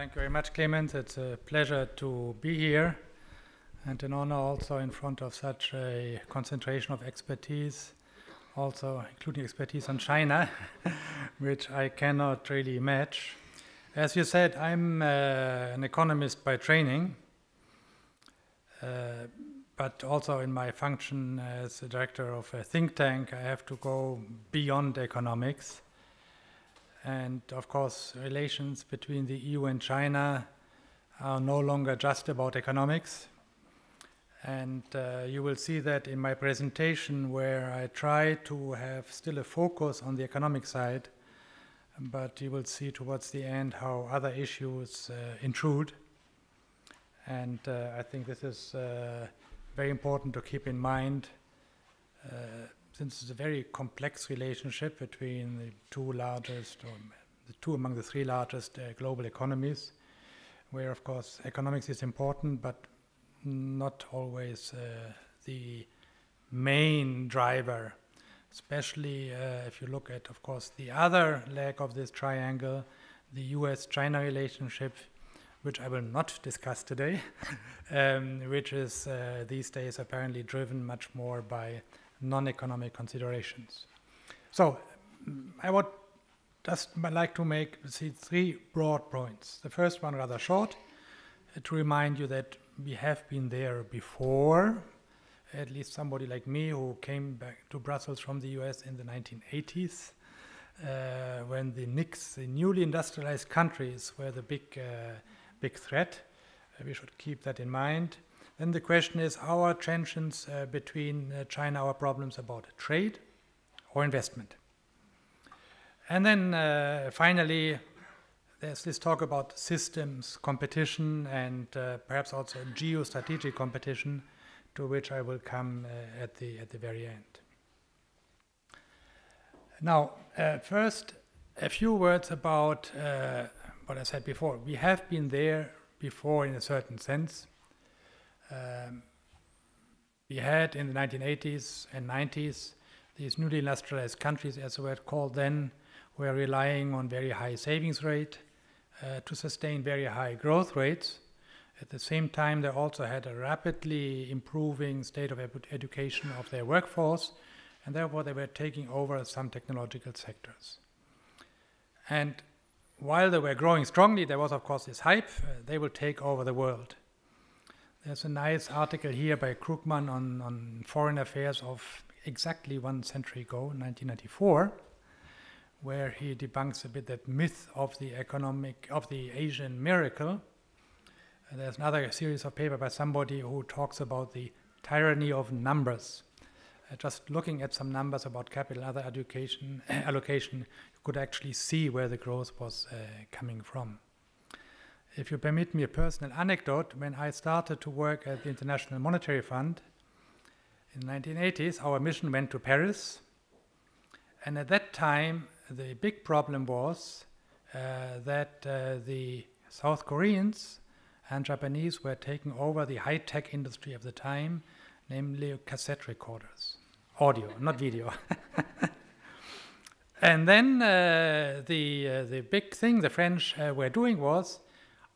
Thank you very much, Clemens. It's a pleasure to be here and an honor also in front of such a concentration of expertise, also including expertise on China, which I cannot really match. As you said, I'm uh, an economist by training, uh, but also in my function as a director of a think tank, I have to go beyond economics. And of course, relations between the EU and China are no longer just about economics. And uh, you will see that in my presentation, where I try to have still a focus on the economic side, but you will see towards the end how other issues uh, intrude. And uh, I think this is uh, very important to keep in mind uh, since it's a very complex relationship between the two largest, or the two among the three largest uh, global economies, where of course economics is important, but not always uh, the main driver, especially uh, if you look at, of course, the other leg of this triangle, the US China relationship, which I will not discuss today, um, which is uh, these days apparently driven much more by non economic considerations. So, I would just like to make see, three broad points. The first one, rather short, to remind you that we have been there before. At least somebody like me who came back to Brussels from the US in the 1980s, uh, when the NICs, the newly industrialized countries, were the big, uh, big threat. Uh, we should keep that in mind. Then the question is our tensions uh, between uh, China, our problems about trade or investment. And then uh, finally, there's this talk about systems competition and uh, perhaps also geostrategic competition, to which I will come uh, at the at the very end. Now, uh, first, a few words about what I said before. We have been there before in a certain sense. Um, we had in the 1980s and 90s these newly industrialized countries, as they were called then, were relying on very high savings rate uh, to sustain very high growth rates. At the same time, they also had a rapidly improving state of education of their workforce, and therefore they were taking over some technological sectors. And while they were growing strongly, there was, of course, this hype uh, they will take over the world. There's a nice article here by Krugman on, on foreign affairs of exactly one century ago, 1994 where he debunks a bit that myth of the economic of the Asian miracle. And there's another series of paper by somebody who talks about the tyranny of numbers. Uh, just looking at some numbers about capital, other education allocation, you could actually see where the growth was uh, coming from. If you permit me a personal anecdote, when I started to work at the International Monetary Fund in the 1980s, our mission went to Paris. And at that time, the big problem was uh, that uh, the South Koreans and Japanese were taking over the high tech industry of the time, namely cassette recorders, audio, not video. and then uh, the, uh, the big thing the French uh, were doing was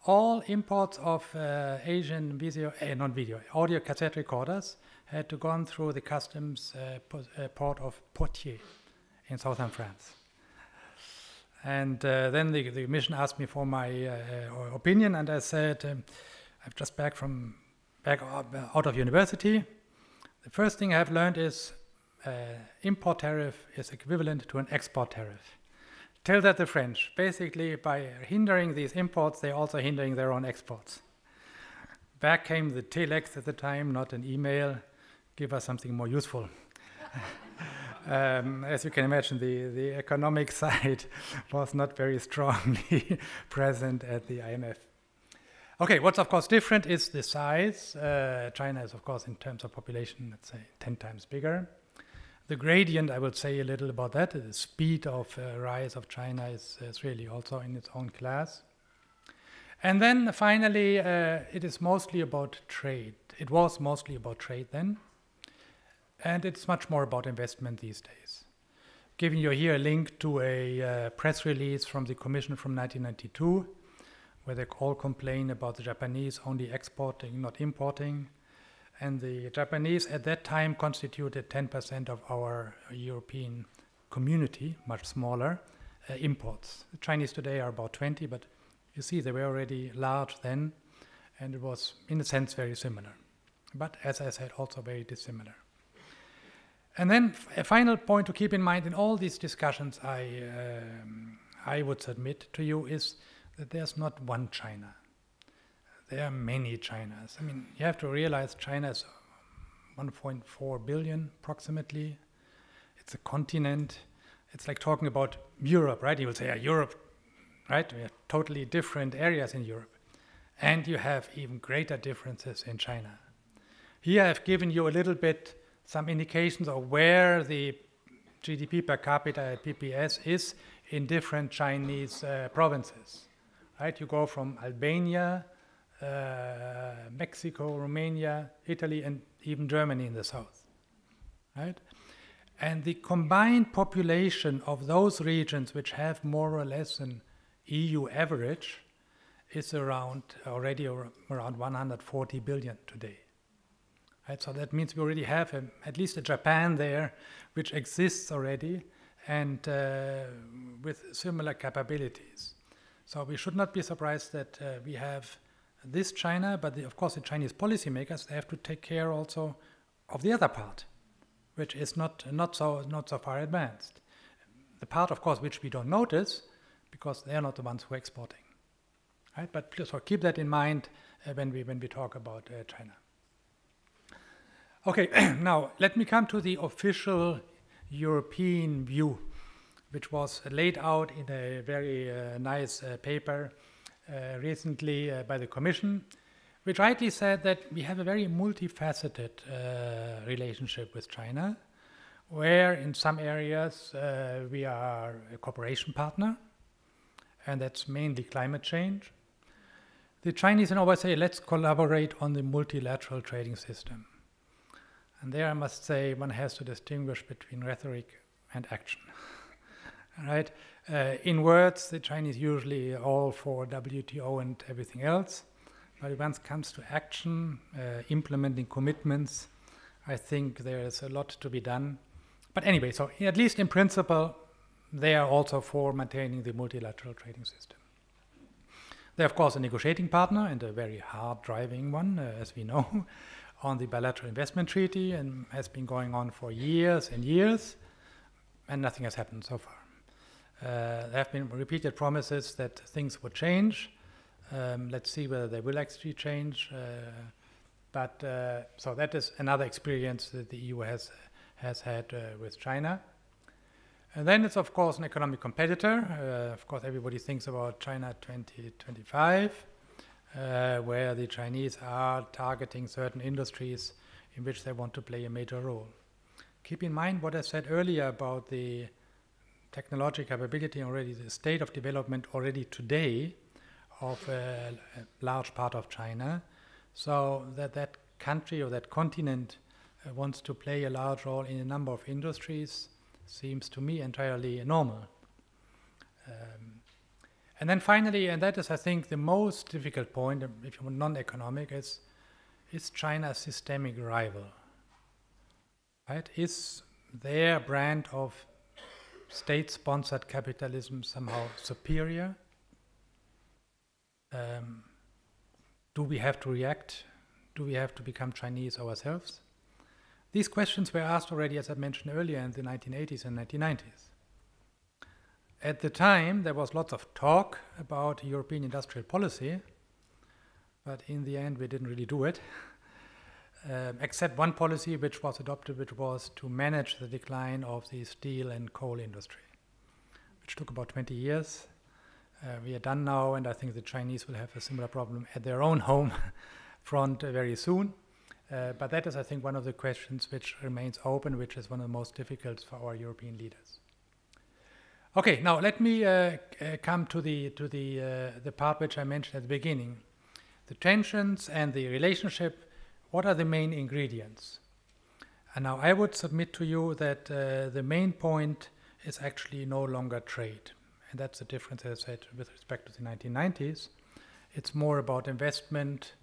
all imports of uh, Asian video, not video, audio cassette recorders had to go through the customs port of Poitiers in southern France. And uh, then the, the mission asked me for my uh, uh, opinion, and I said, um, I'm just back from back out of university. The first thing I've learned is uh, import tariff is equivalent to an export tariff. Tell that the French. Basically, by hindering these imports, they're also hindering their own exports. Back came the telex at the time, not an email. Give us something more useful. Um, as you can imagine, the, the economic side was not very strongly present at the IMF. Okay, what's of course different is the size. Uh, China is, of course, in terms of population, let's say 10 times bigger. The gradient, I will say a little about that. The speed of uh, rise of China is, is, really also in its own class. And then finally, uh, it is mostly about trade. It was mostly about trade then and it's much more about investment these days. Giving you here a link to a uh, press release from the Commission from 1992, where they all complain about the Japanese only exporting, not importing. And the Japanese at that time constituted 10% of our European community, much smaller, uh, imports. The Chinese today are about 20, but you see they were already large then, and it was, in a sense, very similar. But as I said, also very dissimilar. And then a final point to keep in mind in all these discussions, I, um, I would submit to you is that there's not one China. There are many Chinas. I mean, you have to realize China is 1.4 billion approximately. It's a continent. It's like talking about Europe, right? You will say, yeah, Europe, right? We have totally different areas in Europe. And you have even greater differences in China. Here I've given you a little bit some indications of where the GDP per capita PPS is in different Chinese uh, provinces. Right? You go from Albania, uh, Mexico, Romania, Italy, and even Germany in the south. Right? And the combined population of those regions which have more or less an EU average is around already around 140 billion today. Right? So that means we already have a, at least a Japan there, which exists already and uh, with similar capabilities. So we should not be surprised that uh, we have this China, but the, of course the Chinese policymakers have to take care also of the other part, which is not not so not so far advanced. The part, of course, which we don't notice because they are not the ones who are exporting. Right? But so keep that in mind uh, when we when we talk about uh, China. Okay, now let me come to the official European view, which was laid out in a very uh, nice uh, paper uh, recently uh, by the Commission, which rightly said that we have a very multifaceted uh, relationship with China, where in some areas uh, we are a cooperation partner, and that's mainly climate change. The Chinese always say, let's collaborate on the multilateral trading system. And there I must say one has to distinguish between rhetoric and action. right? Uh, in words, the Chinese usually all for WTO and everything else. But once it comes to action, uh, implementing commitments, I think there is a lot to be done. But anyway, so at least in principle, they are also for maintaining the multilateral trading system. They're, of course, a negotiating partner and a very hard driving one, uh, as we know on the bilateral investment treaty and has been going on for years and years, and nothing has happened so far. Uh, there have been repeated promises that things would change. Um, let's see whether they will actually change. Uh, but uh, so that is another experience that the EU has has had with China. And then it's of course an economic competitor. Uh, of course, everybody thinks about China 2025 uh, where the Chinese are targeting certain industries in which they want to play a major role. Keep in mind what I said earlier about the technological capability already, the state of development already today of a, a large part of China, so that that country or that continent uh, wants to play a large role in a number of industries seems to me entirely normal. Um, and then finally, and that is, I think, the most difficult point, if you want non-economic, is is China a systemic rival? Right? Is their brand of state-sponsored capitalism somehow superior? Um, do we have to react? Do we have to become Chinese ourselves? These questions were asked already, as I mentioned earlier, in the 1980s and 1990s. At the time, there was lots of talk about European industrial policy, but in the end, we didn't really do it. Um, except one policy which was adopted, which was to manage the decline of the steel and coal industry, which took about 20 years. Uh, we are done now, and I think the Chinese will have a similar problem at their own home front very soon. Uh, but that is, I think, one of the questions which remains open, which is one of the most difficult for our European leaders. Okay, now let me uh, uh, come to the to the uh, the part which I mentioned at the beginning, the tensions and the relationship. What are the main ingredients? And now I would submit to you that uh, the main point is actually no longer trade, and that's the difference, as I said, with respect to the 1990s. It's more about investment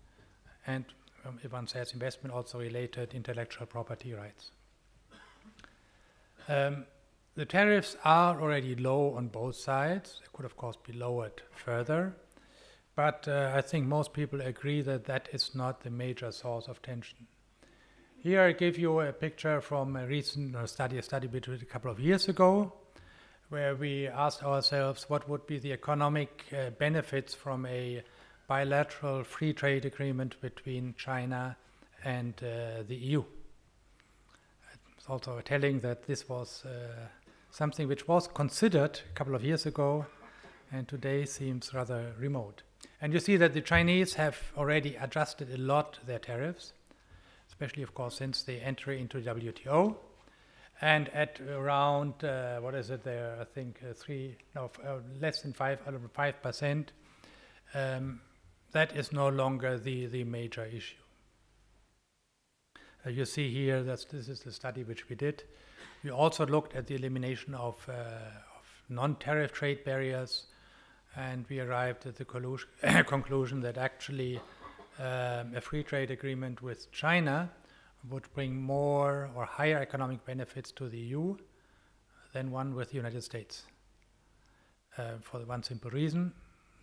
and, um, if one says investment, also related intellectual property rights. Um, the tariffs are already low on both sides. They could, of course, be lowered further. But uh, I think most people agree that that is not the major source of tension. Here I give you a picture from a recent uh, study, a study we did a couple of years ago, where we asked ourselves what would be the economic uh, benefits from a bilateral free trade agreement between China and uh, the EU. It's also telling that this was uh, something which was considered a couple of years ago and today seems rather remote. And you see that the Chinese have already adjusted a lot their tariffs, especially, of course, since they enter into WTO. And at around, uh, what is it there? I think uh, three, no, uh, less than five, uh, five percent. Um, that is no longer the, the major issue. Uh, you see here that this is the study which we did. We also looked at the elimination of, uh, of non-tariff trade barriers, and we arrived at the conclusion that actually um, a free trade agreement with China would bring more or higher economic benefits to the EU than one with the United States. Uh, for the one simple reason,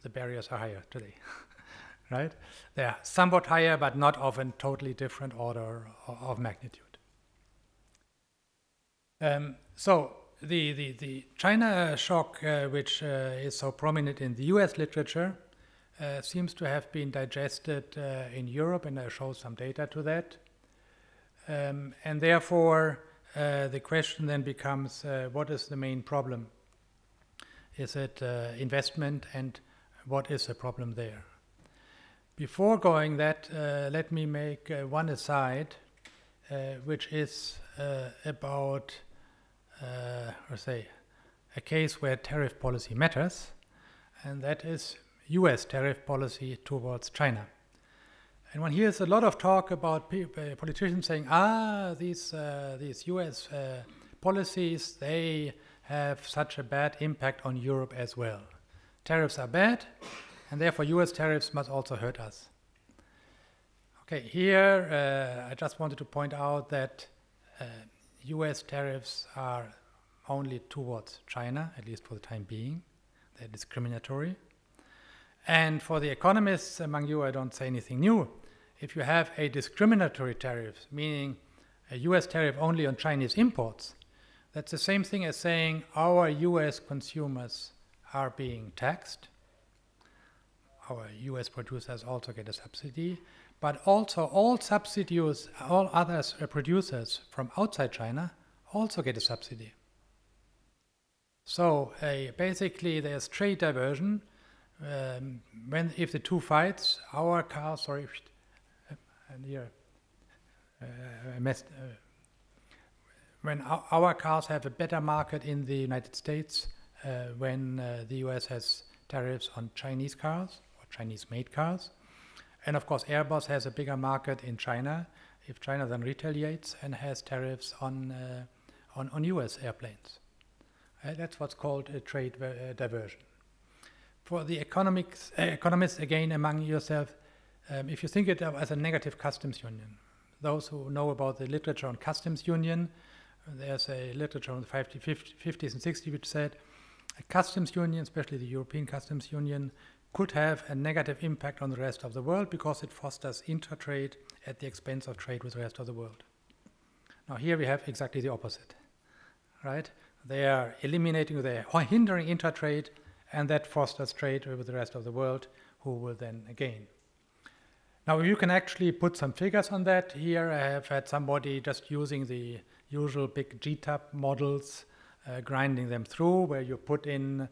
the barriers are higher today, right? They are somewhat higher, but not of a totally different order of magnitude. Um, so the, the, the China shock, uh, which uh, is so prominent in the US literature, uh, seems to have been digested uh, in Europe, and I show some data to that. Um, and therefore, uh, the question then becomes uh, what is the main problem? Is it investment, and what is the problem there? Before going that, let me make one aside, which is about uh, or say, a case where tariff policy matters, and that is US tariff policy towards China. And one hears a lot of talk about uh, politicians saying, ah, these, uh, these US uh, policies, they have such a bad impact on Europe as well. Tariffs are bad, and therefore US tariffs must also hurt us. Okay, here uh, I just wanted to point out that uh, US tariffs are only towards China, at least for the time being. They're discriminatory. And for the economists among you, I don't say anything new. If you have a discriminatory tariff, meaning a US tariff only on Chinese imports, that's the same thing as saying our US consumers are being taxed. Our US producers also get a subsidy, but also all subsidies, all other producers from outside China also get a subsidy. So uh, basically, there's trade diversion. Um, when if the two fights, our cars, sorry, uh, and here, uh, messed, uh, when our, our, cars have a better market in the United States, uh, when uh, the US has tariffs on Chinese cars or Chinese-made cars, and of course, Airbus has a bigger market in China. If China then retaliates and has tariffs on, uh, on, on US airplanes. Uh, that's what's called a trade uh, diversion. For the economics, uh, economists, again, among yourself, um, if you think it as a negative customs union, those who know about the literature on customs union, there's a literature on the 50, 50s and 60s which said a customs union, especially the European customs union, could have a negative impact on the rest of the world because it fosters intertrade at the expense of trade with the rest of the world. Now here we have exactly the opposite, right? They are eliminating, they are hindering intertrade, and that fosters trade with the rest of the world, who will then gain. Now you can actually put some figures on that. Here I have had somebody just using the usual big GTAP models, uh, grinding them through, where you put in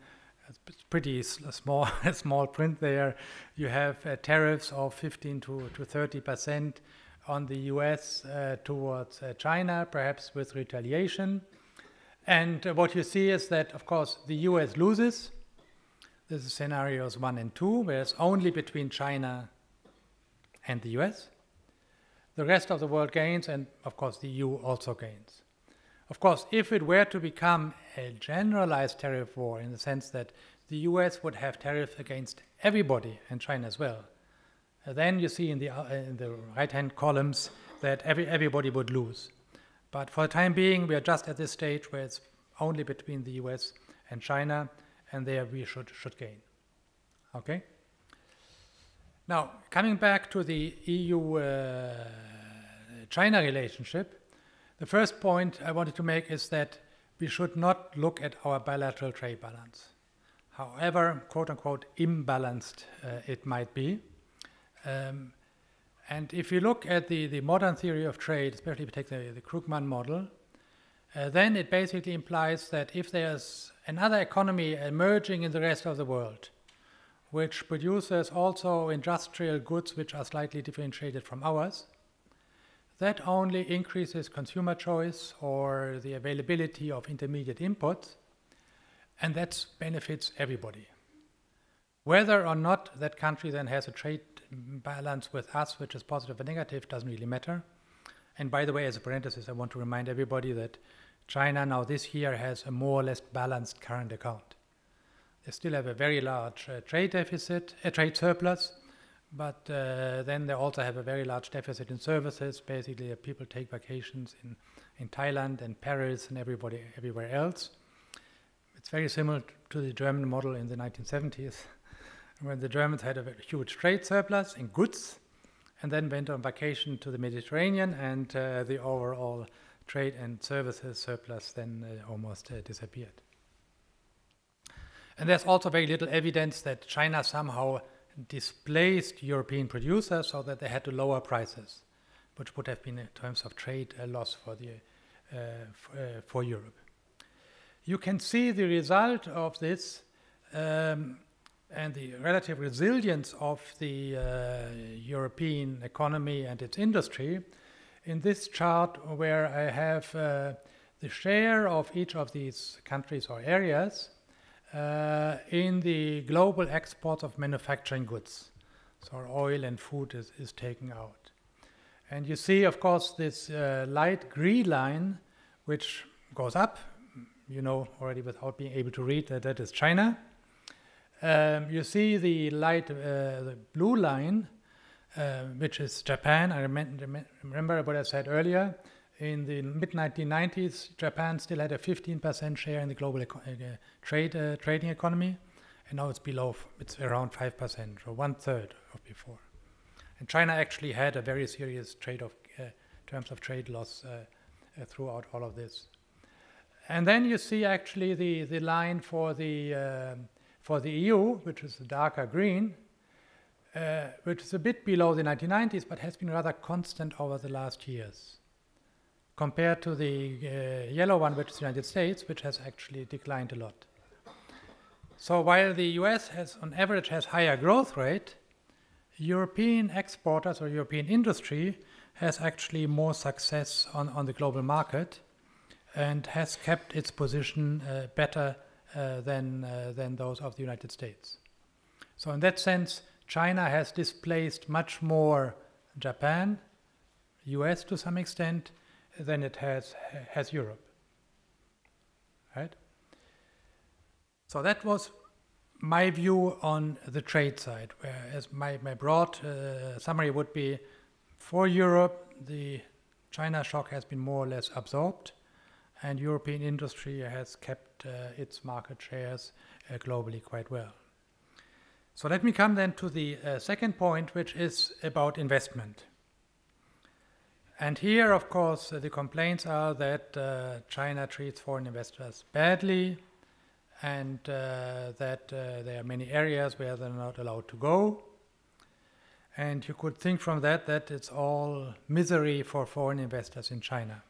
it's pretty small small print there. You have uh, tariffs of 15 to, to 30 percent on the U.S. Uh, towards uh, China, perhaps with retaliation. And uh, what you see is that, of course, the U.S. loses. This is scenarios one and two, where it's only between China and the U.S. The rest of the world gains, and of course, the EU also gains. Of course, if it were to become a generalized tariff war in the sense that the US would have tariffs against everybody and China as well. Uh, then you see in the, uh, the right hand columns that every, everybody would lose. But for the time being, we are just at this stage where it's only between the US and China, and there we should, should gain. Okay? Now, coming back to the EU uh, China relationship, the first point I wanted to make is that we should not look at our bilateral trade balance. However, quote unquote, imbalanced uh, it might be. Um, and if you look at the, the modern theory of trade, especially if you take the, the Krugman model, uh, then it basically implies that if there's another economy emerging in the rest of the world, which produces also industrial goods which are slightly differentiated from ours, that only increases consumer choice or the availability of intermediate inputs, and that benefits everybody. Whether or not that country then has a trade balance with us, which is positive or negative, doesn't really matter. And by the way, as a parenthesis, I want to remind everybody that China now this year has a more or less balanced current account. They still have a very large uh, trade deficit, a trade surplus, but uh, then they also have a very large deficit in services. Basically, uh, people take vacations in, in Thailand and Paris and everybody everywhere else. It's very similar to the German model in the 1970s, when the Germans had a huge trade surplus in goods, and then went on vacation to the Mediterranean, and uh, the overall trade and services surplus then uh, almost uh, disappeared. And there's also very little evidence that China somehow displaced European producers so that they had to lower prices, which would have been, in terms of trade, a loss for, the, uh, for, uh, for, Europe. You can see the result of this um, and the relative resilience of the uh, European economy and its industry in this chart where I have uh, the share of each of these countries or areas uh, in the global exports of manufacturing goods. So oil and food is, is taken out. And you see, of course, this uh, light green line, which goes up. You know already without being able to read that that is China. Um, you see the light, uh, the blue line, uh, which is Japan. I rem- remember what I said earlier in the mid 1990s, Japan still had a 15% share in the global uh, trade uh, trading economy, and now it's below. It's around five percent, or one third of before. And China actually had a very serious trade of uh, terms of trade loss uh, uh, throughout all of this. And then you see actually the the line for the um, for the EU, which is the darker green. Which is a bit below the 1990s, but has been rather constant over the last years compared to the uh, yellow one, which is the United States, which has actually declined a lot. So while the US has, on average, has higher growth rate, European exporters or European industry has actually more success on, on the global market and has kept its position uh, better uh, than, uh, than those of the United States. So in that sense, China has displaced much more Japan, US to some extent, than it has, has Europe. Right? So that was my view on the trade side, whereas my, my broad uh, summary would be for Europe, the China shock has been more or less absorbed, and European industry has kept uh, its market shares uh, globally quite well. So let me come then to the uh, second point, which is about investment. And here, of course, the complaints are that uh, China treats foreign investors badly and uh, that uh, there are many areas where they're not allowed to go. And you could think from that that it's all misery for foreign investors in China.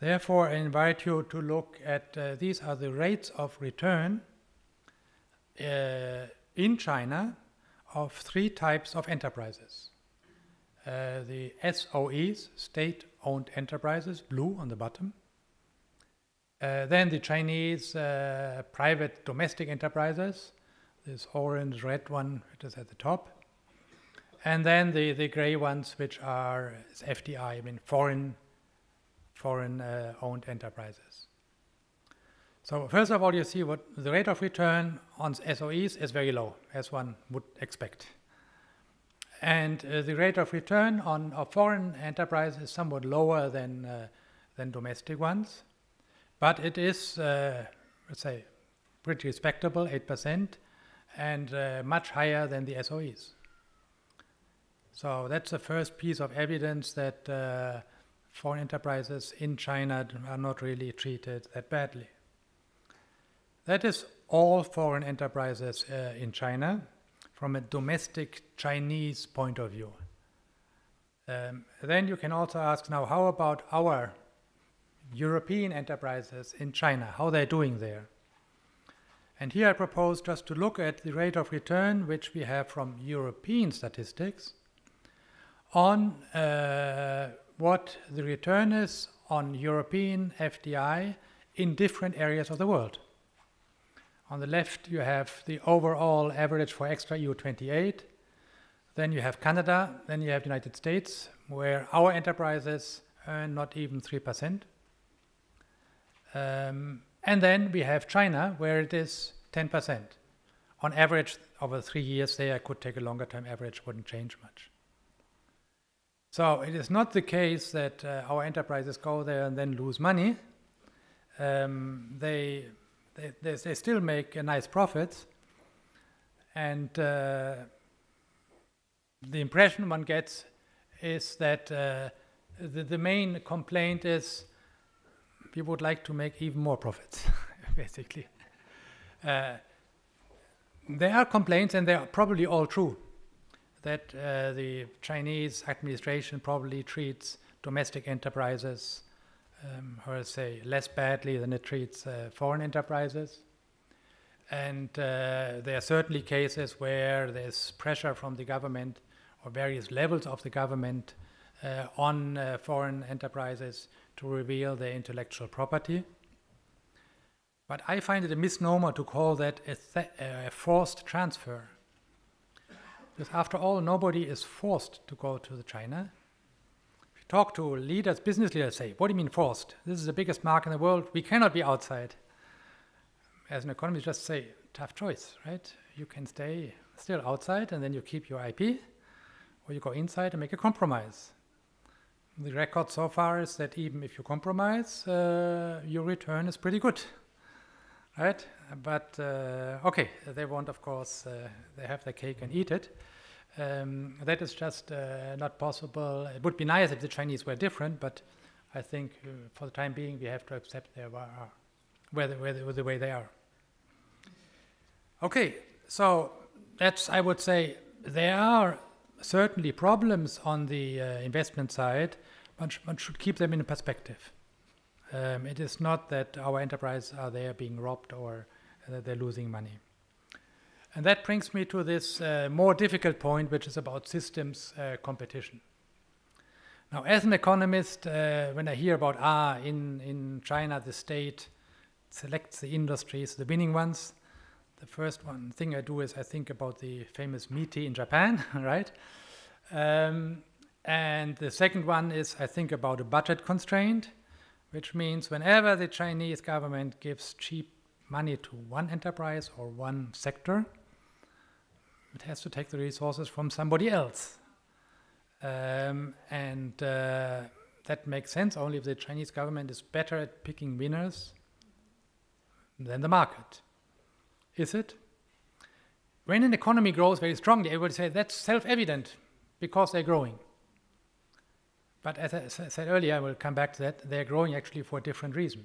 Therefore, I invite you to look at uh, these are the rates of return uh, in China of three types of enterprises. Uh, the SOEs, state owned enterprises, blue on the bottom. Uh, then the Chinese uh, private domestic enterprises, this orange red one, which is at the top. And then the, the gray ones, which are FDI, I mean foreign, foreign uh, owned enterprises. So first of all, you see what the rate of return on SOEs is very low, as one would expect. And uh, the rate of return on of foreign enterprise is somewhat lower than, uh, than domestic ones. But it is, uh, let's say, pretty respectable, 8%, and uh, much higher than the SOEs. So that's the first piece of evidence that uh, foreign enterprises in China are not really treated that badly. That is all foreign enterprises uh, in China from a domestic Chinese point of view. Um, then you can also ask now, how about our European enterprises in China, how they're doing there? And here I propose just to look at the rate of return which we have from European statistics on uh, what the return is on European FDI in different areas of the world. On the left, you have the overall average for extra EU 28. Then you have Canada. Then you have the United States, where our enterprises earn not even 3%. Um, and then we have China, where it is 10%. On average, over three years there, I could take a longer time average, wouldn't change much. So it is not the case that uh, our enterprises go there and then lose money. Um, they they, they, they still make a nice profits. And uh, the impression one gets is that uh, the, the main complaint is we would like to make even more profits, basically. Uh, there are complaints, and they are probably all true, that uh, the Chinese administration probably treats domestic enterprises um, to say, less badly than it treats uh, foreign enterprises. And uh, there are certainly cases where there's pressure from the government or various levels of the government uh, on uh, foreign enterprises to reveal their intellectual property. But I find it a misnomer to call that a, th- a forced transfer. Because after all, nobody is forced to go to China talk to leaders, business leaders, say, what do you mean forced? This is the biggest market in the world. We cannot be outside. As an economist, just say, tough choice, right? You can stay still outside and then you keep your IP, or you go inside and make a compromise. The record so far is that even if you compromise, uh, your return is pretty good, right? But uh, okay, they want, of course, uh, they have their cake and eat it. Um, that is just uh, not possible. It would be nice if the Chinese were different, but I think uh, for the time being we have to accept are where, the, where, the, the way they are. Okay, so that's I would say there are certainly problems on the uh, investment side, but one should keep them in perspective. Um, it is not that our enterprises are there being robbed or uh, they're losing money. And that brings me to this uh, more difficult point, which is about systems uh, competition. Now, as an economist, uh, when I hear about, ah, in, in China, the state selects the industries, the winning ones, the first one thing I do is I think about the famous MITI in Japan, right? Um, and the second one is I think about a budget constraint, which means whenever the Chinese government gives cheap money to one enterprise or one sector, it has to take the resources from somebody else. Um, and uh, that makes sense only if the Chinese government is better at picking winners than the market. Is it? When an economy grows very strongly, everybody says that's self evident because they're growing. But as I said earlier, I will come back to that, they're growing actually for a different reason.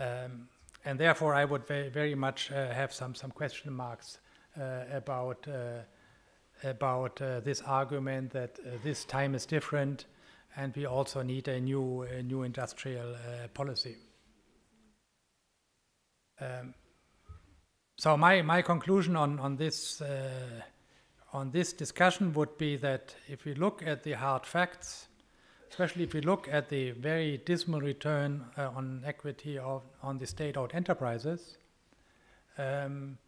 Um, and therefore, I would very, very much uh, have some, some question marks about, uh, about uh, this argument that this time is different and we also need a new, a new industrial policy. Um, so my, my conclusion on, on this on this discussion would be that if we look at the hard facts, especially if we look at the very dismal return uh, on equity of, on the state-owned enterprises, um,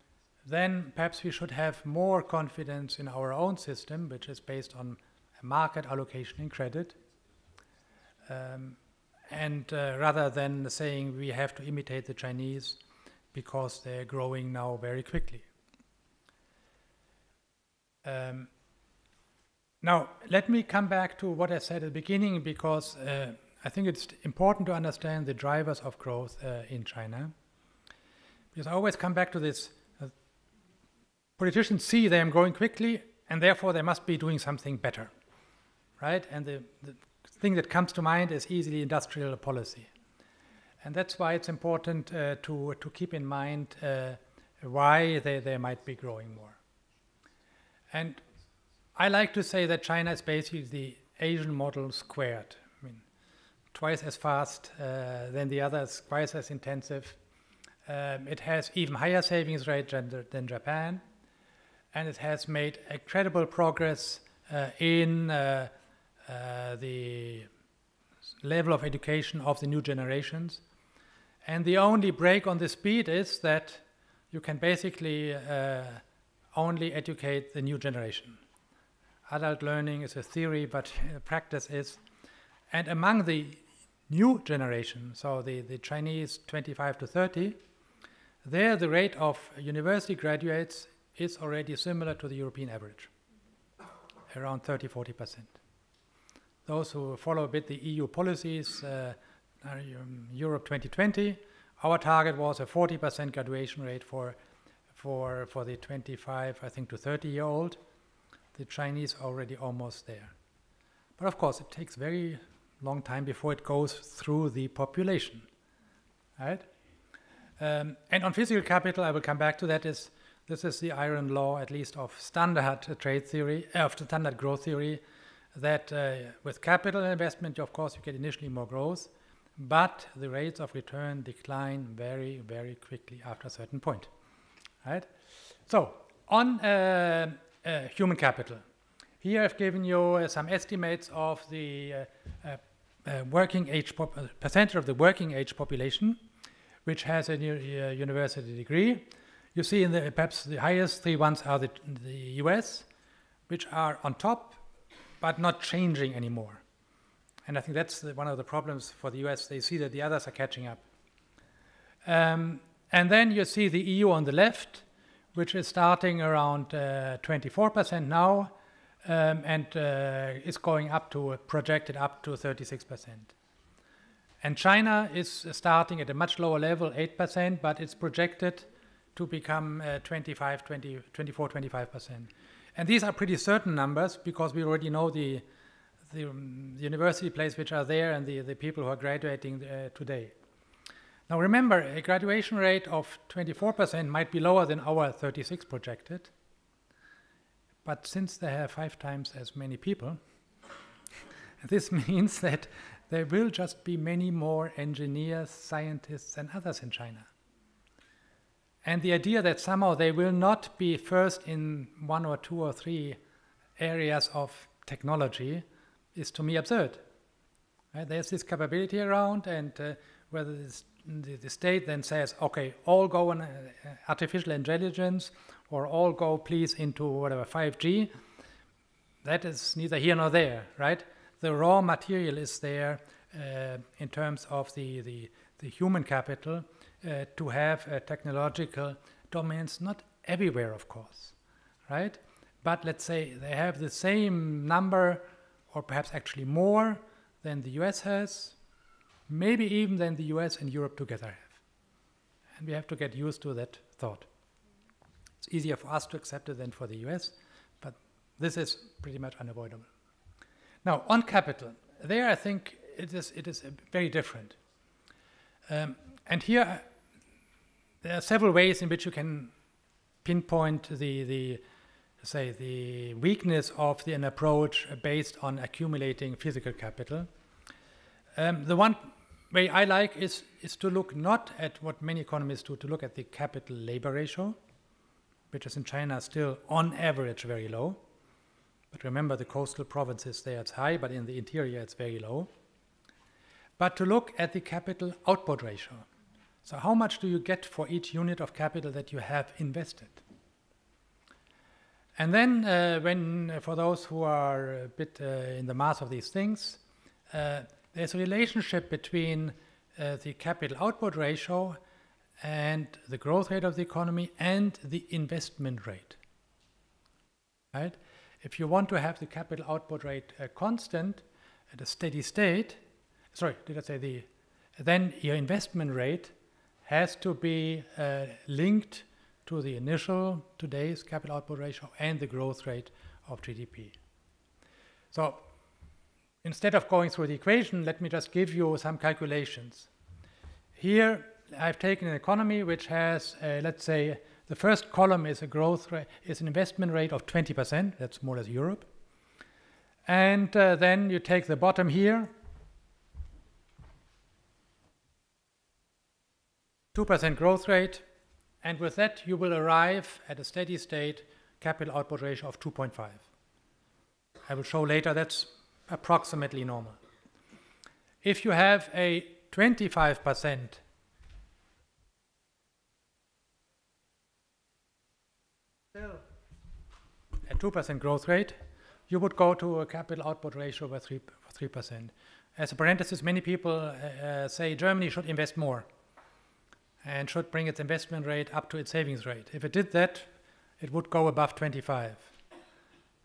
then perhaps we should have more confidence in our own system, which is based on market allocation in credit. Um, and uh, rather than saying we have to imitate the Chinese because they're growing now very quickly. Um, now, let me come back to what I said at the beginning because uh, I think it's important to understand the drivers of growth uh, in China. Because I always come back to this politicians see them growing quickly, and therefore they must be doing something better, right? And the, the thing that comes to mind is easily industrial policy. And that's why it's important uh, to, to keep in mind uh, why they, they might be growing more. And I like to say that China is basically the Asian model squared. I mean, twice as fast uh, than the others, twice as intensive. Um, it has even higher savings rate than, than Japan, and it has made incredible progress uh, in uh, uh, the level of education of the new generations. And the only break on the speed is that you can basically uh, only educate the new generation adult learning is a theory, but practice is. And among the new generation, so the, the Chinese 25 to 30, there the rate of university graduates is already similar to the European average, around 30 40%. Those who follow a bit the EU policies, uh, um, Europe 2020, our target was a 40% graduation rate for, for, for the 25, I think, to 30 year old the Chinese are already almost there. But of course, it takes very long time before it goes through the population, right? Um, and on physical capital, I will come back to that. Is this is the iron law, at least of standard trade theory, uh, of standard growth theory, that uh, with capital investment, of course, you get initially more growth, but the rates of return decline very, very quickly after a certain point, right? So on uh, uh, human capital. Here I've given you uh, some estimates of the working age percentage of the working age population, which has a university degree. You see, in the perhaps the highest three ones are the, the U.S., which are on top, but not changing anymore. And I think that's the, one of the problems for the US. They see that the others are catching up. Um, and then you see the EU on the left, which is starting around 24% uh, now um, and uh, is going up to projected up to 36%. And China is starting at a much lower level, 8%, but it's projected to become uh, 25, 20, 24, 25%. And these are pretty certain numbers because we already know the, the, um, university place which are there and the, the people who are graduating uh, today. Now remember, a graduation rate of 24% might be lower than our 36 projected, but since they have five times as many people, this means that there will just be many more engineers, scientists, and others in China. And the idea that somehow they will not be first in one or two or three areas of technology is to me absurd. Right? There's this capability around, and uh, whether it's the, the, state then says, okay, all go on uh, artificial intelligence or all go please into whatever 5G, that is neither here nor there, right? The raw material is there uh, in terms of the, the, the human capital uh, to have technological domains, not everywhere, of course, right? But let's say they have the same number or perhaps actually more than the US has, maybe even than the US and Europe together have. And we have to get used to that thought. It's easier for us to accept it than for the US, but this is pretty much unavoidable. Now, on capital, there I think it is, it is very different. Um, and here, there are several ways in which you can pinpoint the, the say, the weakness of the, an approach based on accumulating physical capital. Um, the one way I like is, is to look not at what many economists do, to look at the capital labor ratio, which is in China still on average very low. But remember, the coastal provinces there it's high, but in the interior it's very low. But to look at the capital output ratio. So, how much do you get for each unit of capital that you have invested? And then, uh, when uh, for those who are a bit uh, in the mass of these things, uh, there's a relationship between uh, the capital output ratio and the growth rate of the economy and the investment rate. Right? If you want to have the capital output rate constant at a steady state, sorry, did I say the, then your investment rate has to be uh, linked to the initial today's capital output ratio and the growth rate of GDP. So instead of going through the equation, let me just give you some calculations. Here I've taken an economy which has, uh, let's say, the first column is a growth rate, is an investment rate of 20%. That's more or less Europe. And uh, then you take the bottom here, 2% growth rate, and with that you will arrive at a steady state capital output ratio of 2.5. I will show later that's approximately normal. If you have a 25% a 2% growth rate, you would go to a capital output ratio of 3, 3%. As a parenthesis, many people uh, uh, say Germany should invest more and should bring its investment rate up to its savings rate. If it did that, it would go above 25.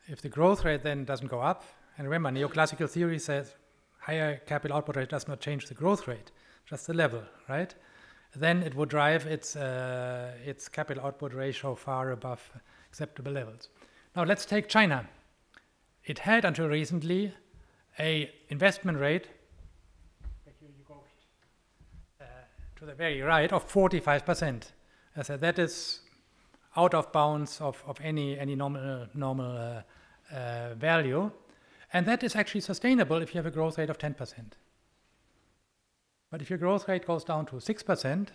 If the growth rate then doesn't go up, and remember, neoclassical theory says higher capital output rate does not change the growth rate, just the level, right? Then it would drive its, uh, its capital output ratio far above acceptable levels. Now let's take China. It had until recently a investment rate uh, to the very right of 45%. I said that is out of bounds of, of any, any normal, normal uh, uh, value. And that is actually sustainable if you have a growth rate of 10%. But if your growth rate goes down to 6%,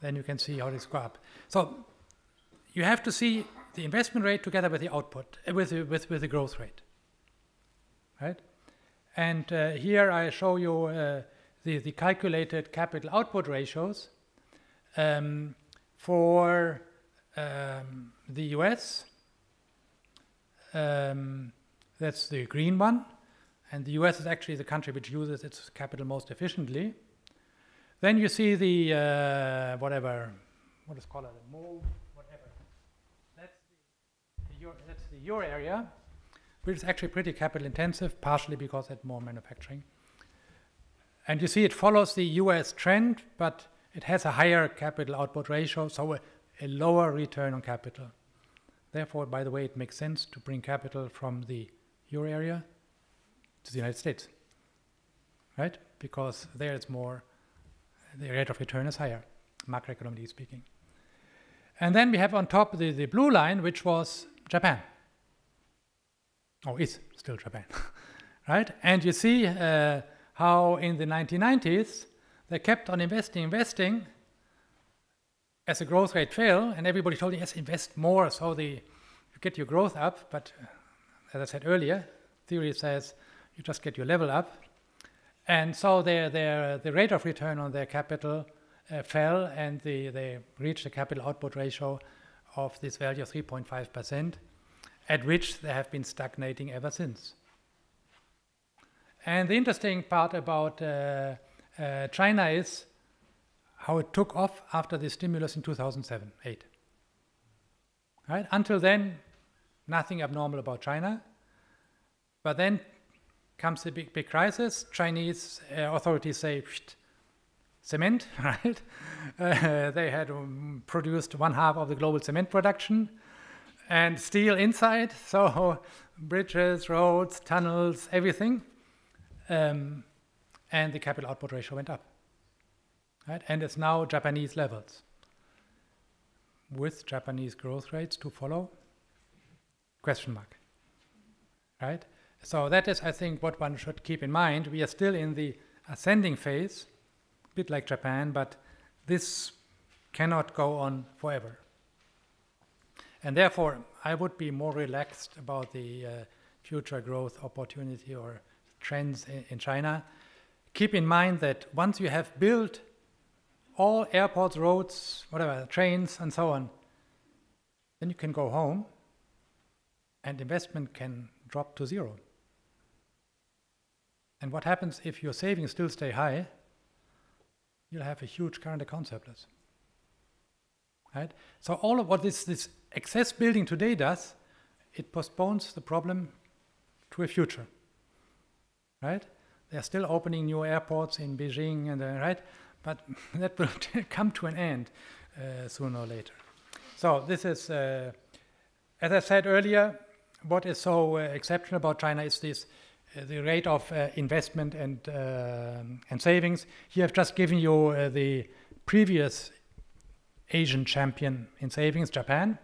then you can see how this go up. So you have to see the investment rate together with the output, uh, with, with, with the growth rate. Right? And uh, here I show you uh, the, the calculated capital output ratios um, for um, the US. Um, that's the green one. And the US is actually the country which uses its capital most efficiently. Then you see the, uh, whatever, what is called a move, whatever. That's the, the euro, that's the area, which is actually pretty capital intensive, partially because it more manufacturing. And you see it follows the US trend, but it has a higher capital output ratio, so a, a lower return on capital. Therefore, by the way, it makes sense to bring capital from the euro area to the United States, right? Because there it's more, the rate of return is higher, macroeconomically speaking. And then we have on top the, the blue line, which was Japan. Oh, is still Japan, right? And you see uh, how in the 1990s they kept on investing, investing as the growth rate fell, and everybody told you, yes, invest more so the, you get your growth up. But as I said earlier, theory says you just get your level up. And so their, their, the rate of return on their capital uh, fell, and the, they reached a capital output ratio of this value of 3.5%, at which they have been stagnating ever since. And the interesting part about uh, uh, China is how it took off after the stimulus in 2007 8. Right? Until then, nothing abnormal about China. But then comes the big, big crisis. Chinese uh, authorities say, cement, right? Uh, they had um, produced one half of the global cement production and steel inside, so bridges, roads, tunnels, everything. Um, and the capital output ratio went up. Right? And it's now Japanese levels. With Japanese growth rates to follow? Question mark. Right? So that is, I think, what one should keep in mind. We are still in the ascending phase, a bit like Japan, but this cannot go on forever. And therefore, I would be more relaxed about the uh, future growth opportunity or trends in, in China. Keep in mind that once you have built all airports, roads, whatever, trains, and so on, then you can go home and investment can drop to zero. And what happens if your savings still stay high? You'll have a huge current account surplus. Right? So all of what this, this excess building today does, it postpones the problem to a future. Right? They're still opening new airports in Beijing and uh, right, but that will come to an end uh, sooner or later. So this is, uh, as I said earlier, what is so uh, exceptional about China is this uh, the rate of uh, investment and and savings. Here I've just given you the previous Asian champion in savings, Japan.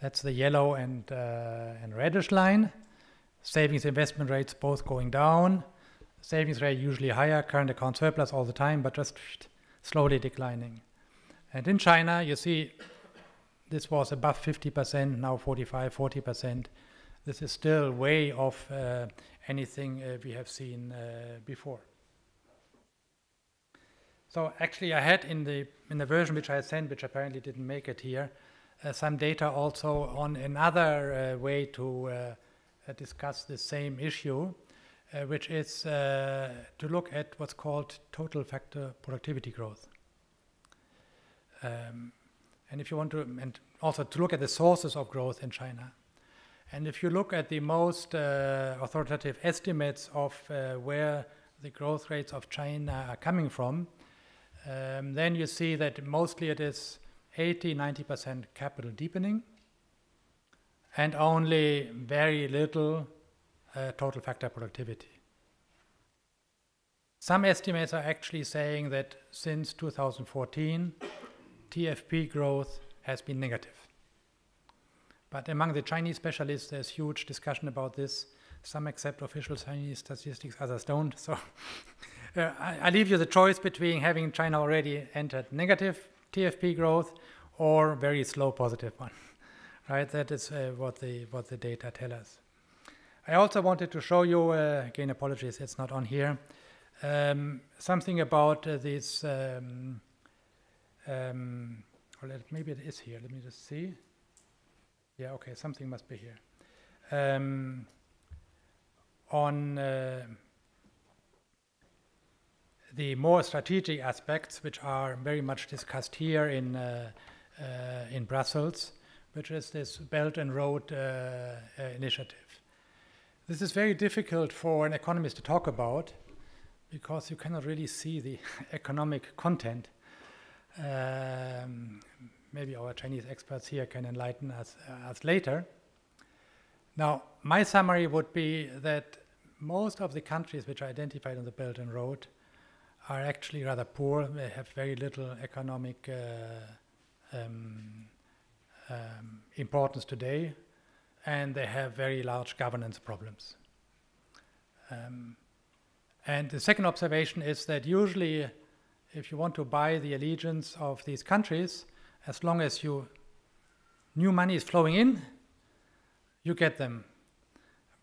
That's the yellow and and reddish line. Savings investment rates both going down savings rate usually higher, current account surplus all the time, but just slowly declining. And in China, you see this was above 50%, now 45, 40%. This is still way off uh, anything uh, we have seen uh, before. So actually, I had in the in the version which I sent, which apparently didn't make it here, uh, some data also on another uh, way to uh, discuss the same issue uh, which is uh, to look at what's called total factor productivity growth. Um, and if you want to, and also to look at the sources of growth in China. And if you look at the most uh, authoritative estimates of uh, where the growth rates of China are coming from, um, then you see that mostly it is 80 90% capital deepening and only very little uh, total factor productivity. Some estimates are actually saying that since 2014, TFP growth has been negative. But among the Chinese specialists, there's huge discussion about this. Some accept official Chinese statistics, others don't. So uh, I, I, leave you the choice between having China already entered negative TFP growth or very slow positive one. Right? That is uh, what the what the data tell us. I also wanted to show you, uh, again, apologies, it's not on here, um, something about uh, this, um, um, maybe it is here, let me just see. Yeah, okay, something must be here. Um, on uh, the more strategic aspects, which are very much discussed here in, uh, uh, in Brussels, which is this Belt and Road uh, initiative. This is very difficult for an economist to talk about because you cannot really see the economic content. Um, maybe our Chinese experts here can enlighten us, uh, us later. Now, my summary would be that most of the countries which are identified on the Belt and Road are actually rather poor. They have very little economic uh, um, um, importance today and they have very large governance problems. Um, and the second observation is that usually, if you want to buy the allegiance of these countries, as long as you new money is flowing in, you get them.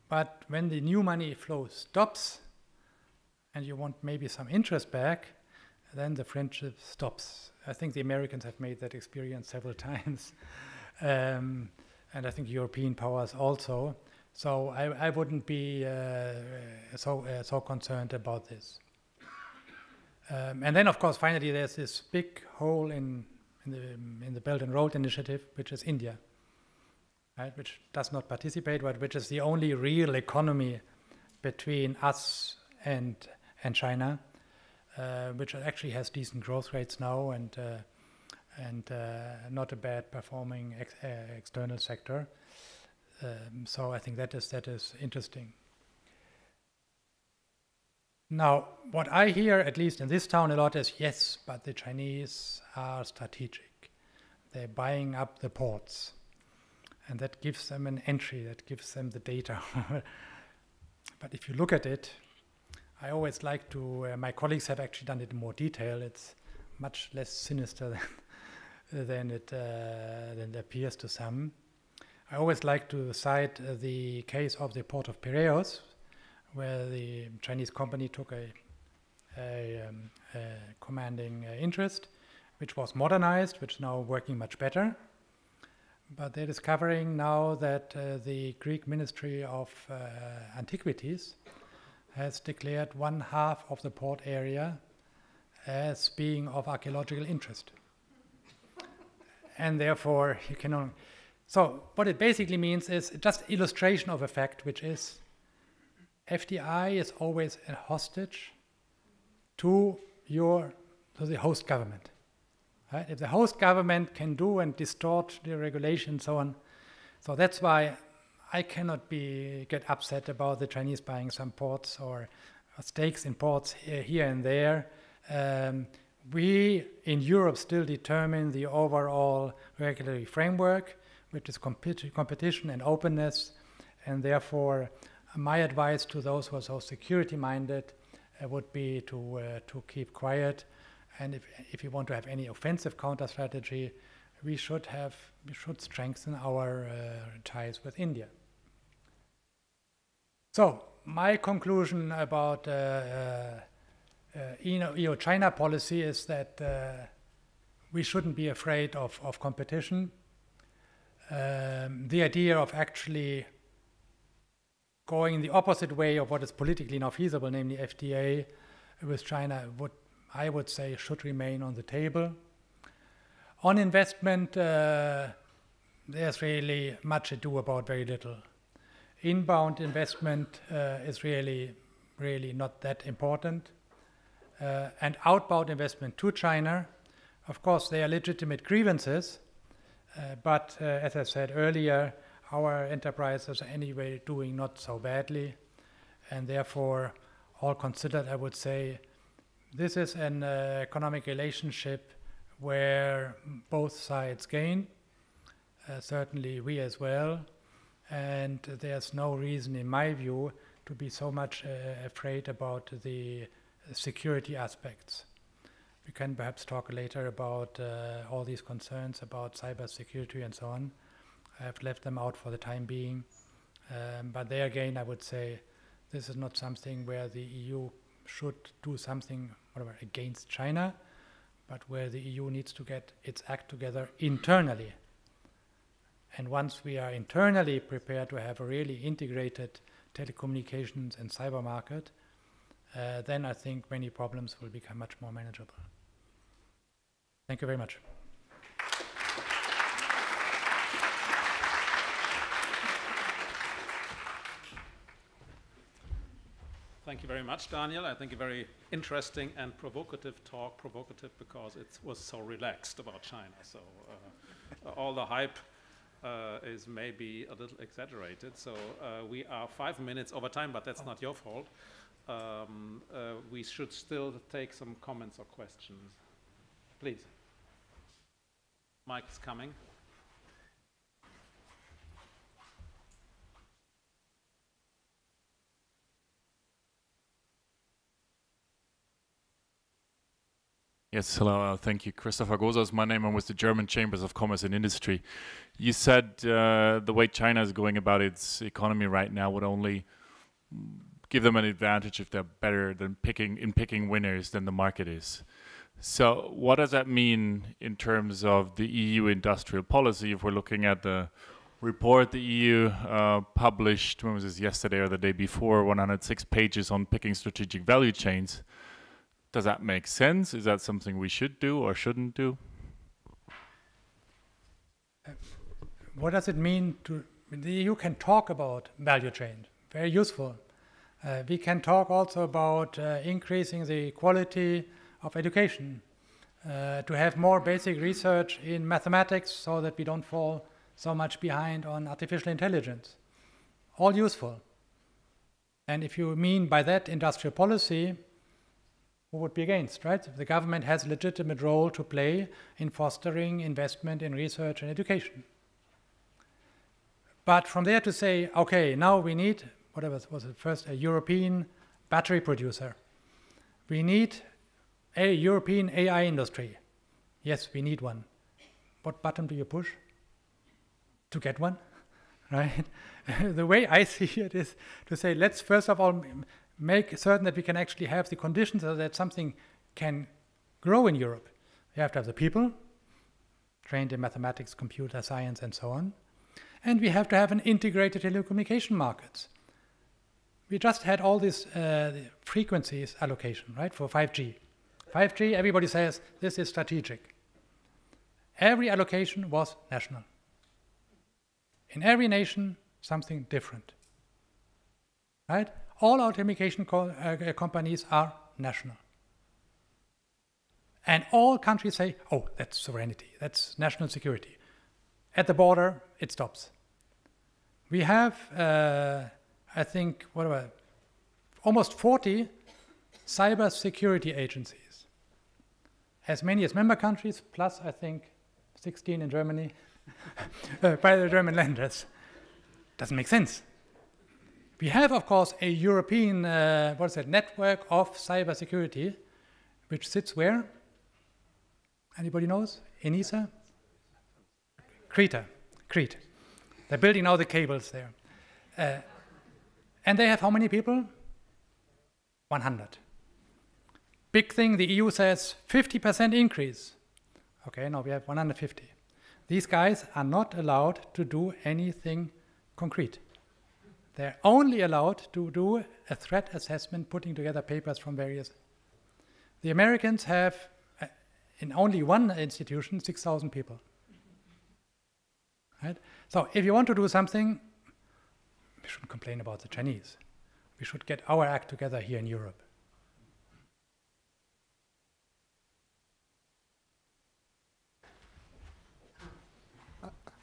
But when the new money flow stops, and you want maybe some interest back, then the friendship stops. I think the Americans have made that experience several times. Um, and I think European powers also. So I, I wouldn't be uh, so uh, so concerned about this. Um, and then, of course, finally, there's this big hole in in the in the Belt and Road Initiative, which is India, right? Which does not participate, but which is the only real economy between us and and China, uh, which actually has decent growth rates now and uh, and uh, not a bad performing ex uh, external sector. Um, so I think that is that is interesting. Now, what I hear, at least in this town, a lot is yes, but the Chinese are strategic. They're buying up the ports, and that gives them an entry. That gives them the data. but if you look at it, I always like to. Uh, my colleagues have actually done it in more detail. It's much less sinister than than it, uh, than it appears to some. I always like to cite uh, the case of the port of Piraeus, where the Chinese company took a, a, um, a commanding uh, interest, which was modernized, which is now working much better. But they're discovering now that uh, the Greek Ministry of uh, Antiquities has declared one half of the port area as being of archaeological interest. And therefore, you can only. So, what it basically means is just illustration of a fact, which is FDI is always a hostage to your to the host government. Right? If the host government can do and distort the regulation and so on, so that's why I cannot be get upset about the Chinese buying some ports or stakes in ports here and there. Um, we in Europe still determine the overall regulatory framework, which is compet- competition and openness, and therefore my advice to those who are so security minded uh, would be to uh, to keep quiet, and if if you want to have any offensive counter strategy, we should have we should strengthen our uh, ties with India. So my conclusion about uh, uh, uh EU China policy is that uh, we shouldn't be afraid of, of competition. Um, the idea of actually going the opposite way of what is politically now feasible, namely FTA with China, would I would say should remain on the table. On investment, uh, there's really much ado about very little inbound investment uh, is really, really not that important. Uh, and outbound investment to China, of course, they are legitimate grievances, uh, but uh, as I said earlier, our enterprises are anyway doing not so badly, and therefore, all considered, I would say this is an economic relationship where both sides gain. Uh, certainly, we as well and there's no reason, in my view, to be so much uh, afraid about the security aspects. We can perhaps talk later about uh, all these concerns about cybersecurity and so on. I have left them out for the time being. Um, but there again, I would say this is not something where the EU should do something whatever against China, but where the EU needs to get its act together internally and once we are internally prepared to have a really integrated telecommunications and cyber market, uh, then I think many problems will become much more manageable. Thank you very much. Thank you very much, Daniel. I think a very interesting and provocative talk. Provocative because it was so relaxed about China. So uh, all the hype uh, is maybe a little exaggerated. So uh, we are five minutes over time, but that's not your fault. Um, uh, we should still take some comments or questions. Please. Mike's coming. Yes, hello. Uh, thank you. Christopher Goza is my name. I'm with the German Chambers of Commerce and Industry. You said uh, the way China is going about its economy right now would only give them an advantage if they're better than picking in picking winners than the market is. So, what does that mean in terms of the EU industrial policy? If we're looking at the report the EU uh, published, when was this, yesterday or the day before, 106 pages on picking strategic value chains does that make sense? Is that something we should do or shouldn't do? What does it mean to? The EU can talk about value chain, very useful. Uh, we can talk also about uh, increasing the quality of education, uh, to have more basic research in mathematics so that we don't fall so much behind on artificial intelligence. All useful. And if you mean by that industrial policy, who would be against, right? The government has a legitimate role to play in fostering investment in research and education. But from there to say, okay, now we need, whatever was it first, a European battery producer. We need a European AI industry. Yes, we need one. What button do you push to get one? Right? the way I see it is to say, let's first of all make certain that we can actually have the conditions so that something can grow in Europe. We have to have the people trained in mathematics, computer science, and so on. And we have to have an integrated telecommunication market. We just had all these uh, frequencies allocation, right, for 5G. 5G, everybody says this is strategic. Every allocation was national. In every nation, something different. Right? All our co uh, companies are national. And all countries say, oh, that's sovereignty, that's national security. At the border, it stops. We have, uh, I think, what about almost 40 cyber security agencies. As many as member countries, plus I think 16 in Germany uh, by the German Länder. Doesn't make sense. We have, of course, a European uh, what is it, network of cybersecurity, which sits where? Anybody knows? ENISA? Crete. Crete. They're building all the cables there. Uh, and they have how many people? 100. Big thing, the EU says 50% increase. Okay, now we have 150. These guys are not allowed to do anything concrete. They're only allowed to do a threat assessment, putting together papers from various. The Americans have, uh, in only one institution, 6,000 people. Right? So if you want to do something, we shouldn't complain about the Chinese. We should get our act together here in Europe.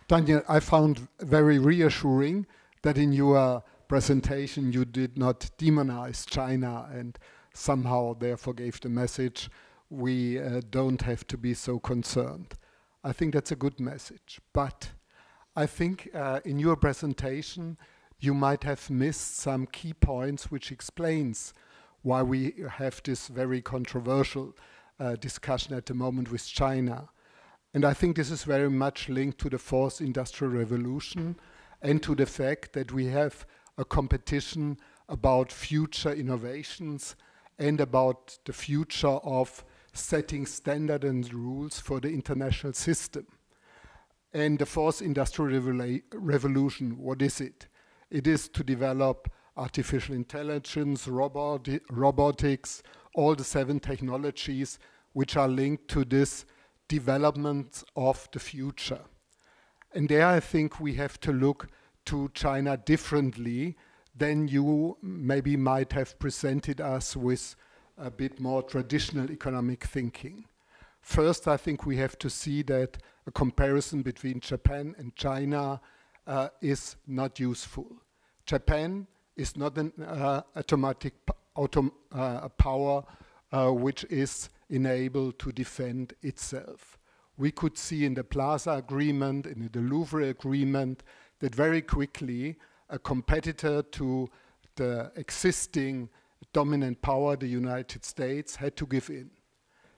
Daniel, I found very reassuring that in your presentation you did not demonize China and somehow therefore gave the message we uh, don't have to be so concerned. I think that's a good message. But I think uh, in your presentation you might have missed some key points which explains why we have this very controversial uh, discussion at the moment with China. And I think this is very much linked to the fourth industrial revolution and to the fact that we have a competition about future innovations and about the future of setting standards and rules for the international system. And the fourth industrial revolution, what is it? It is to develop artificial intelligence, roboti robotics, all the seven technologies which are linked to this development of the future. And there I think we have to look to China differently than you maybe might have presented us with a bit more traditional economic thinking. First, I think we have to see that a comparison between Japan and China uh, is not useful. Japan is not an uh, automatic autom uh, power uh, which is enabled to defend itself. We could see in the Plaza Agreement, in the Louvre Agreement, that very quickly a competitor to the existing dominant power, the United States, had to give in.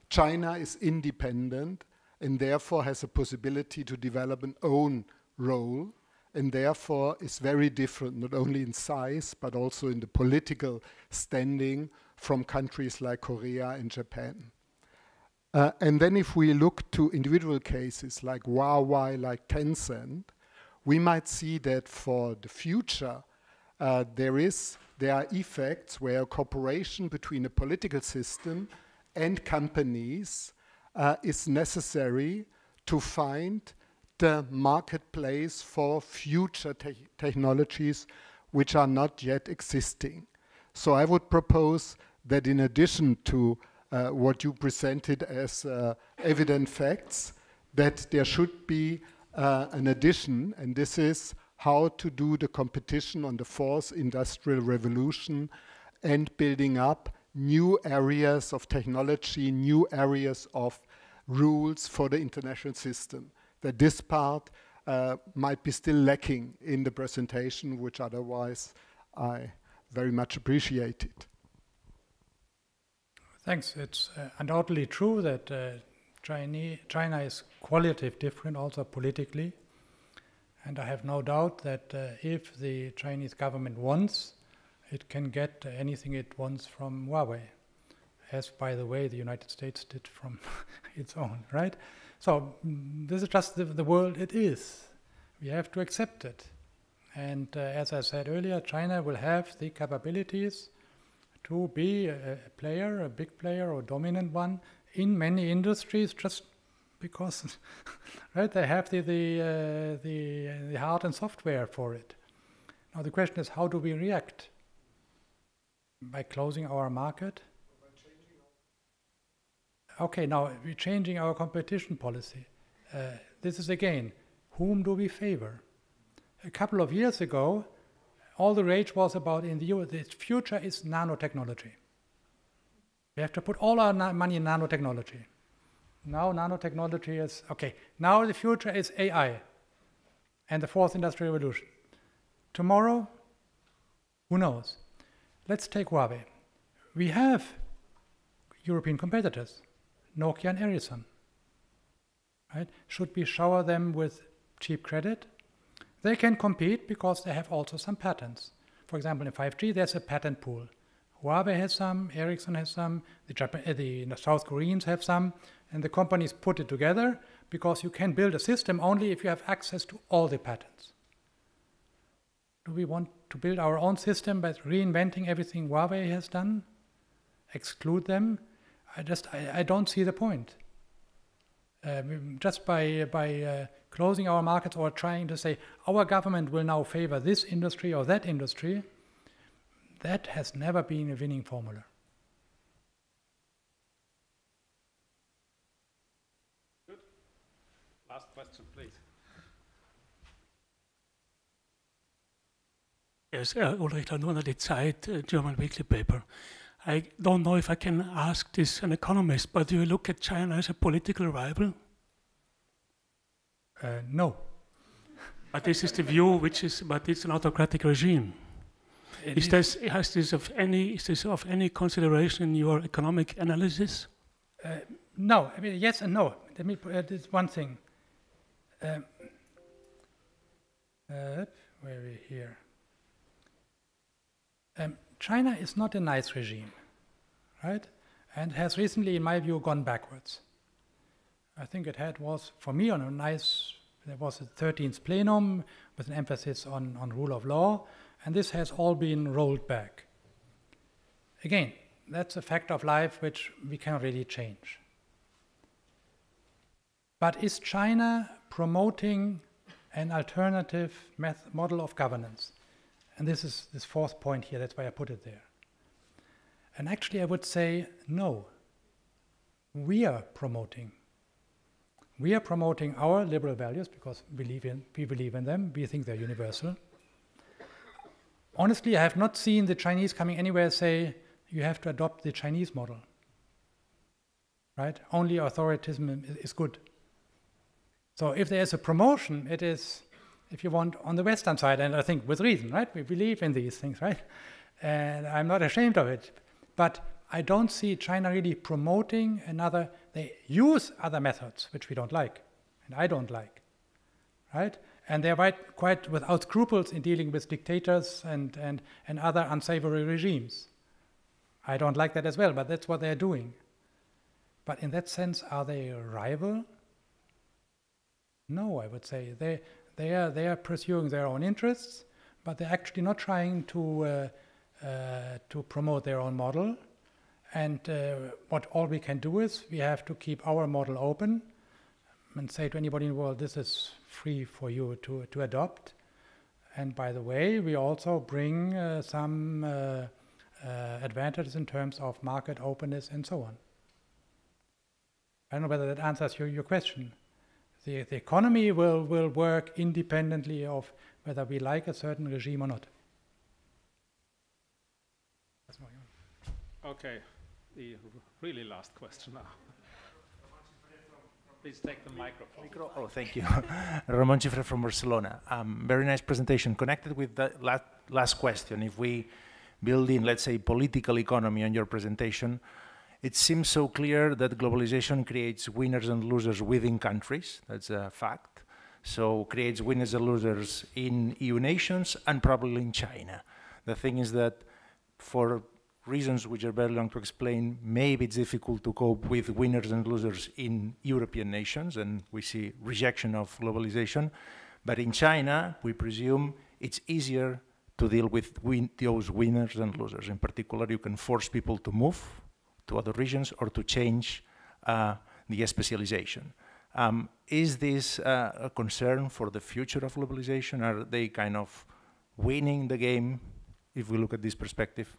China is independent and therefore has a possibility to develop an own role and therefore is very different, not only in size, but also in the political standing from countries like Korea and Japan. Uh, and then if we look to individual cases like Huawei, like Tencent, we might see that for the future, uh, there, is, there are effects where cooperation between a political system and companies uh, is necessary to find the marketplace for future te technologies which are not yet existing. So I would propose that in addition to uh, what you presented as uh, evident facts, that there should be uh, an addition, and this is how to do the competition on the fourth industrial revolution and building up new areas of technology, new areas of rules for the international system. That this part uh, might be still lacking in the presentation, which otherwise I very much appreciated. Thanks. It's uh, undoubtedly true that uh, China, China is qualitatively different also politically. And I have no doubt that uh, if the Chinese government wants, it can get anything it wants from Huawei, as by the way the United States did from its own, right? So this is just the, the world it is. We have to accept it. And uh, as I said earlier, China will have the capabilities to be a, a player, a big player or dominant one in many industries just because right they have the the, uh, the uh, the hard and software for it. Now the question is how do we react? By closing our market? Okay, now we're changing our competition policy. Uh, this is again, whom do we favor? A couple of years ago, all the rage was about in the US, the future is nanotechnology. We have to put all our money in nanotechnology. Now nanotechnology is okay. Now the future is AI and the fourth industrial revolution. Tomorrow, who knows? Let's take Huawei. We have European competitors, Nokia and Ericsson. Right? Should we shower them with cheap credit? They can compete because they have also some patents. For example, in 5G, there's a patent pool. Huawei has some, Ericsson has some, the, Japan, uh, the South Koreans have some, and the companies put it together because you can build a system only if you have access to all the patents. Do we want to build our own system by reinventing everything Huawei has done? Exclude them? I just I, I don't see the point. Uh, just by by uh, closing our markets or trying to say our government will now favor this industry or that industry, that has never been a winning formula. Good. Last question, please. Yes, uh, Ulrich Ladurner, the Zeit, uh, German weekly paper. I don't know if I can ask this an economist, but do you look at China as a political rival? Uh, no. But this is the view, which is, but it's an autocratic regime. It Is this, has this of any, is this of any consideration in your economic analysis? Uh, no, I mean, yes and no. Let me put uh, this one thing. Um, uh, where are we here? Um, China is not a nice regime, right? And has recently, in my view, gone backwards. I think it had was, for me, on a nice, there was a 13th plenum with an emphasis on, on rule of law, and this has all been rolled back. Again, that's a fact of life which we cannot really change. But is China promoting an alternative model of governance? And this is this fourth point here, that's why I put it there. And actually, I would say no. We are promoting. We are promoting our liberal values because we believe in, we believe in them, we think they're universal. Honestly, I have not seen the Chinese coming anywhere say, you have to adopt the Chinese model. Right? Only authoritism is, is good. So if there is a promotion, it is, if you want, on the Western side, and I think with reason, right? We believe in these things, right? And I'm not ashamed of it. But I don't see China really promoting another, they use other methods, which we don't like, and I don't like, right? And they're quite, quite without scruples in dealing with dictators and, and, and other unsavory regimes. I don't like that as well, but that's what they're doing. But in that sense, are they a rival? No, I would say they they are they are pursuing their own interests, but they're actually not trying to uh, uh, to promote their own model. And uh, what all we can do is we have to keep our model open and say to anybody in the world, this is free for you to to adopt. And by the way, we also bring uh, some uh, uh, advantages in terms of market openness and so on. I don't know whether that answers your, your question the, the economy will, will work independently of whether we like a certain regime or not. Okay, the really last question now. Please take the microphone. Micro- Oh, thank you. Ramon Xifré from Barcelona. Um, very nice presentation. Connected with the last, last question, if we build in, let's say, political economy on your presentation, it seems so clear that globalization creates winners and losers within countries. That's a fact. So creates winners and losers in EU nations and probably in China. The thing is that for reasons which are very long to explain, maybe it's difficult to cope with winners and losers in European nations, and we see rejection of globalization. But in China, we presume it's easier to deal with win those winners and losers. In particular, you can force people to move to other regions or to change uh, the specialization. Um, is this uh, a concern for the future of globalization? Are they kind of winning the game if we look at this perspective?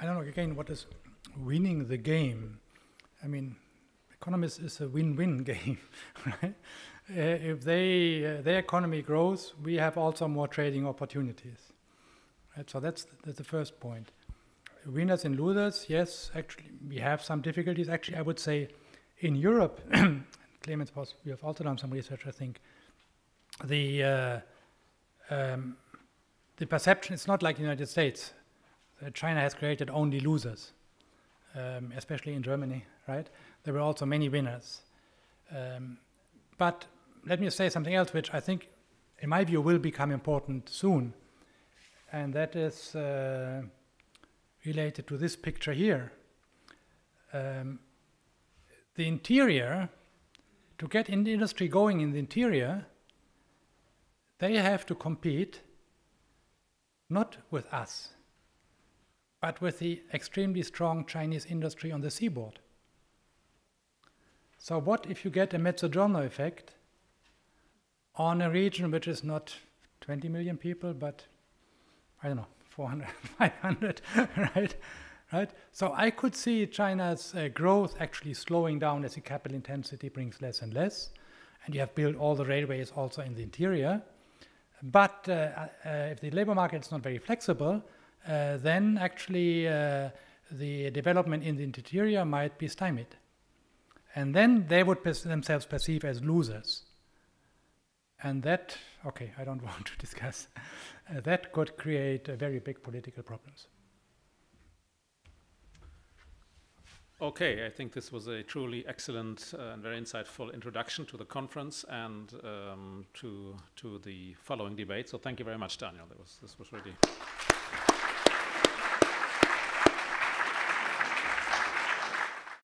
I don't know, again, what is winning the game? I mean, economists is a win-win game, right? Uh, if they, uh, their economy grows, we have also more trading opportunities. Right? So that's, that's the first point. Winners and losers, yes, actually, we have some difficulties. Actually, I would say in Europe, Clemens, we have also done some research, I think, the, uh, um, the perception, it's not like the United States. Uh, China has created only losers, um, especially in Germany, right? There were also many winners. Um, but let me say something else, which I think, in my view, will become important soon, and that is uh, related to this picture here. Um, the interior, to get in industry going in the interior, they have to compete not with us, but with the extremely strong Chinese industry on the seaboard. So, what if you get a Mezzogiorno effect on a region which is not 20 million people, but I don't know, 400, 500, right? Right. So I could see China's uh, growth actually slowing down as the capital intensity brings less and less, and you have built all the railways also in the interior. But uh, uh, if the labor market is not very flexible, uh, then actually uh, the development in the interior might be stymied, and then they would themselves perceive as losers. And that, okay, I don't want to discuss, uh, that could create very big political problems. Okay, I think this was a truly excellent uh, and very insightful introduction to the conference and um, to, to the following debate. So thank you very much, Daniel. That Was, this was really.